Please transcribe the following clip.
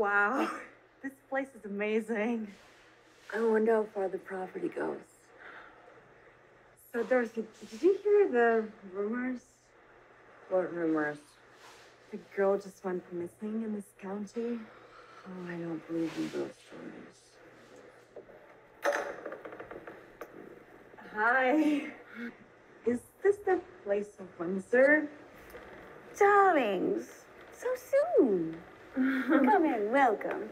Wow, this place is amazing. I wonder how far the property goes. So, Dorothy, did you hear the rumors? What rumors? The girl just went missing in this county. Oh, I don't believe in ghost stories. Hi. Is this the place of Windsor? Darlings, so soon. Come in, welcome.